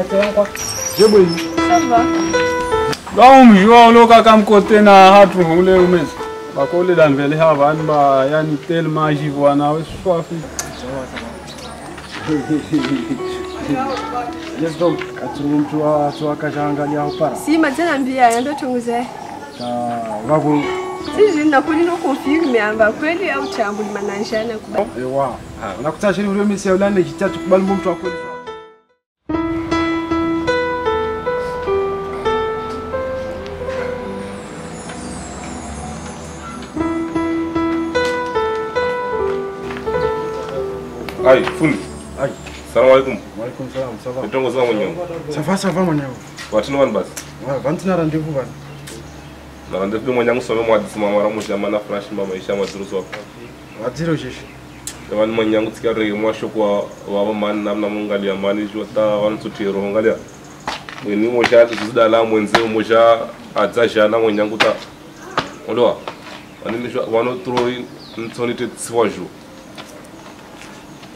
yateyankwa jebweni Ça va. Kaumjua uloka kamkote na hatu ule umezi. Bakole dan vele havani ba yani tel majivwa nawe swafi yes donc atuni mtu atu akajangalia upara Si, m'a dit naambia enda chunguze. ta wavo Si je nakuli no confirme amba kweli au chambu limananjana kuba. ewa. Unakuta shiri ule mesi ulane kitatu kubali mtu akweli hayi fundi. Hayi salamu alaikum. Waalaikum salam salam. Itongo sawa mwenyewe safa safa mwenyewe watino vani basi? Vantina randevu vani na randevu be mwanyangu some mwadisi mamara muzhamana fresh mamaisha madzirosowa wadziro sheshe vanhu mwanyangu tsika rege mwashoko vava mani namna mungaliya mani chota vanotsuthero mungaliya mweni moxa zvisidala mwenze moxa adza xana mwanyangu ta. Olova vanoturo nitsonite tsiwa zhuwa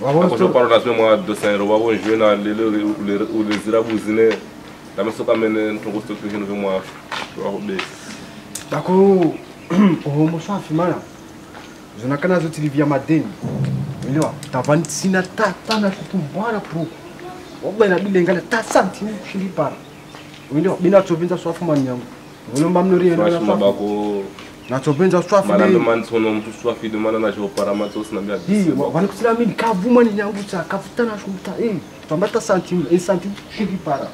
Acolo par orașul meu a dus în Europa, în Juena, lele, ule, ule, zira buzine. Dar mi se cam vima nachopenza swafivanikusila mini? Kavumani nyangutsa kavuta nashuta twambata centime un centime shiki para.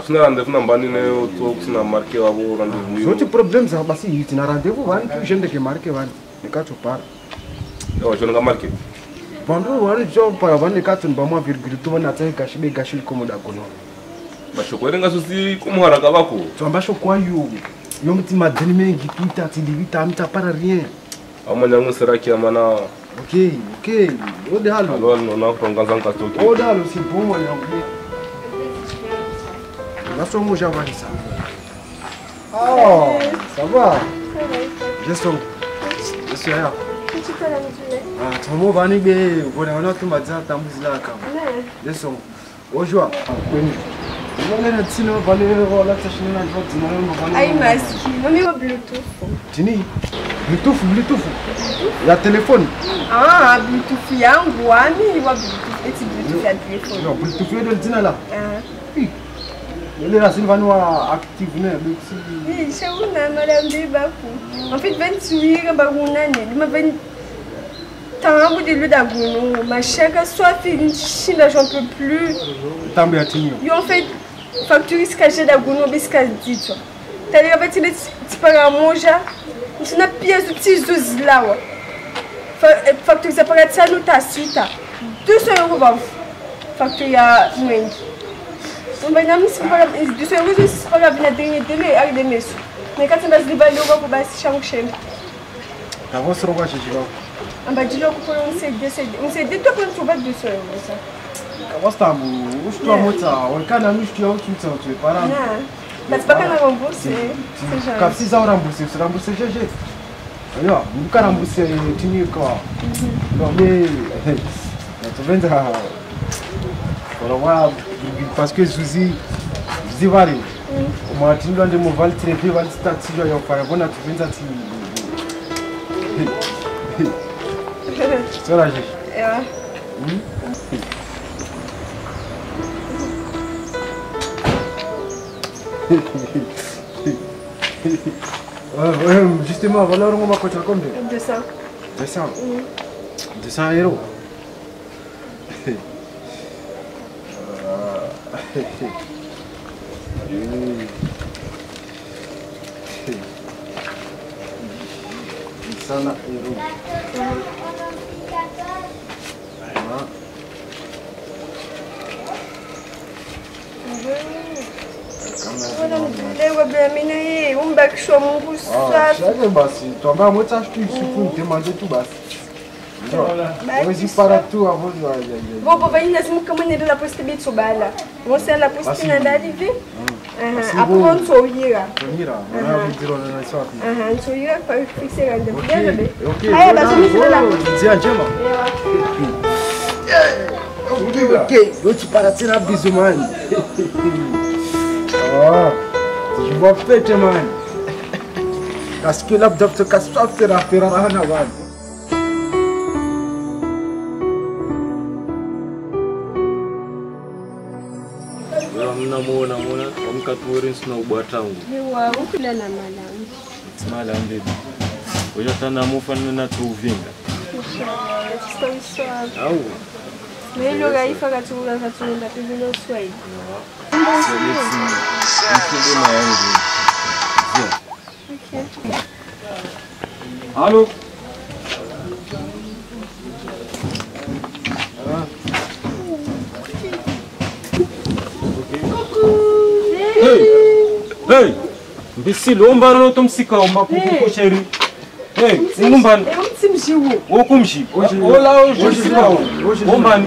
Funa rendez-vous nambani neyo to kusina marke wavo rendez-vous zoti problème zaka basi hiti na rendez-vous vani tuje ndege marke e, vani nekacho para wachonanga marke vandu vari chopara vani nekacho nibamwa virgule to vani atsaikashi begashi likomoda gono bashoko erenga sosi komuharaka vako twambashoko ayuvo Yo mti madani mengi tu itatidiwita mta para rien. ok. ngusiraki amana. Okay, okay. Odalo. não nona kutonganza nkatoki. Odalo sibhuma yangu. Nasho moja bani sana. Oh, ça va. Jesto. Jesto ya. Ah, tomo bani be, bona wana tumadzata mbuzila kama. Jesto. Ojwa. o Lolena tino valero wala mabana. Bluetooth. Tini? Bluetooth, bluetooth. Ya telefoni. Ah, bluetooth yangu wani wa bluetooth eti bluetooth ya telefoni. Yo, bluetooth yedo tina ah. ne En fait, ben tuira baguna ne, ma ben de ma chère peux plus. Atini. Yo en fait fakturi sikajeda guno mpe sikaditwa talela vatile tsiparamoja ntina pia zo ti zo zilawa. Eh, fakturi zapara tsano tasita duso yongo vavu fakturi ya mwengi. Ombanami duso yongo zo sipara vina dernier dele ari de meso. Me kati mbazidivalongako basi shango shembe avosiroko acici vako ambadiloko polo nsedde sedde nsedde tokoni tuva duso yongo sa. wasitambo ushitwa motsa ulikana nushitwa ututsa utwe paramba kapsisa urambuse usirambuse sheshe yo mukarambuse tinika nome natovenza korowa parce que zuzi zuzi vari umatinilwa ndemovalitrepe valitsitatsirwa yofara vona tovenza ti tsora sheshe Yeah. Mm -hmm. Ah, justement, voilà le moment que tu as combien 200. 200 mmh. 200 euros. Dewa blamine ye, un bak so mungu sa. Shage basi, tuambia mweta ashtu yusufu utemande tu basi. Wezi para tu Vou wa jaje. Bobo vai lazima kama nenda la poste bitu bala. Mose la poste na dali vi. Aha, apron to yira. Yira, na vidiro na safi. Aha, to yira pa fixe ga ndevu. Okay. Haya basi mimi la poste. Zia njema. Yeah. Okay, okay. Yo tipara tena bizumani. Zibafete man. Kaskila bdabte kasafte rafira rahana wan. Hamna muona muona amka tuorin sina ubwatangu. Niwa ukulala malambi. Malambi. Uja sana mufana na tuuvinga. Inshallah. Tutawiswa. Au. meilokaifa katukula katukula pivilo swahili e halo? Mbisilo ombarolo tomusika omakukukosheri singumbani wokumshi olaombani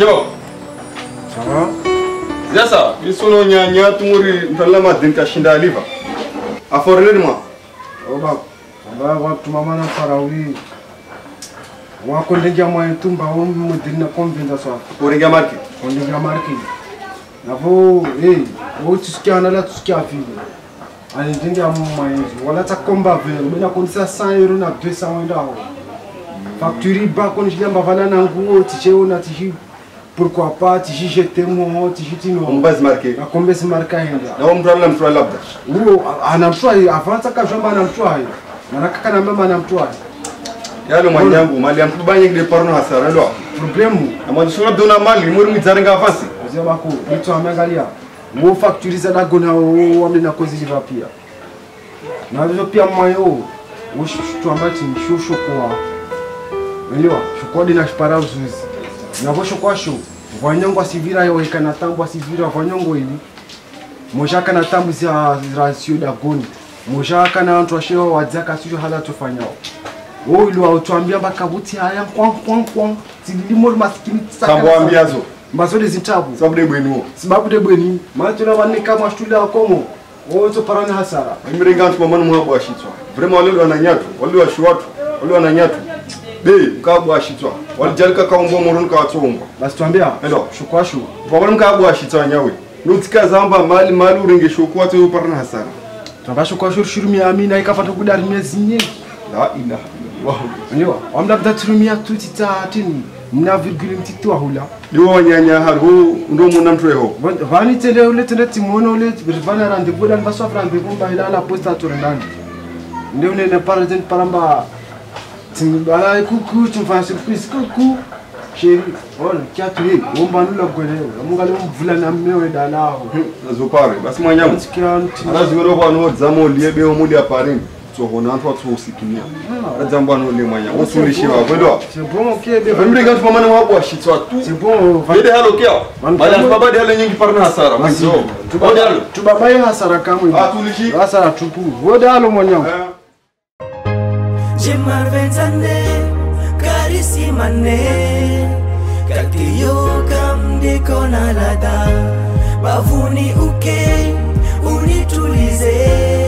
Jebo. Ça va Yasa, ils sont en nyanya tumuri ntalla madin kashinda aliva. Aforele moi. Oba. Amba wa tumama na farawi. Wa kolega moi tumba wa mudin na konvenda sa. Kolega marki. Kolega marki. Navo eh wo tusikia na la tusikia vile. Ani ndinga mwaenzi wala takomba vile mena konisa 100 euro na 200 euro. Facture ba konishamba vana na nguo ticheona tichi pourquoi pas tichi jeter mo tichi tino. Ombaz marki. Na kombe si marka henda. Na wamtwala mtwala labda. huo anamtwai avanza kashamba anamtwai manakaka na mama anamtwai Yalo mwanyangu mali amtubanye ngide parno hasara ndo. problemu Amani shola dona mali muri mwizarenga avansi. azia bako mtu ameangalia wo facturiza dagona wamle na kozi liva pia na hivyo pia mwayo wo shtu amati shosho kwa elewa shokwadi na shipara uzuzi na vosho kwasho vanyongo asivira yo ikana tambo asivira vanyongo ili moja kana tambu za rasio dagoni moja kana wantu washewa wadzaka sio hala tofanyao wo. Utuambia baka buti haya kwang kwang kwang tililimo maskini tsaka zo. Mbazo mbazode zintabu Sababu de bwenu. sababu de bweni matona ya komo. Akomo tu parani hasara. Mmirenga antu mamanu mwabu ashitwa. Vrema wale wana nyatu, wale washuwatu, wale wana nyatu. Be, mkabu walijalika kaumbo moronu kawatsomba. basi twambia ndo shukwashu Vabana mkabu ashitwa nyawe. Nutika zamba mali mali uringe shokwa tu parna hasara. twamba shukwashu shurumia amina ikafata kudari miezi nyingi La ilaha illallah. ndiwa wamda bdaturumia tutita tini mna virgule mtitu hula Liwo nyanya haru ndo muna mtu mtweho. vani tele ule tele timono ule vana rendez-vous dan baswa rendez-vous ba ila la posta turendani ndio ne ne para paramba timbala kuku tumfa surprise kuku chéri ona kiatu womba nula gwele mungali mvula na mewe dalao Nazopare. Basi mwanyangu. Sikia Arazivero vano dzamo liebe omuli aparini. Tsohona antu atsosikimia. Aradzamba no le mwanya. Osulishiwa kwendwa. C'est bon, ok, bébé. Vamringa tu pamana wabu ashitwa tu. C'est bon, va- Vede halo kia. Manu- Bali antu babadi halo nyingi parna hasara. Basi, Mwanzo. tuba- Bodi halo. tubabaye hasara kamwe. Ah. Hasara tupu. Wode halo mwanyangu. Jemar venzane karisi mane kam deko na Bavuni uke unitulize.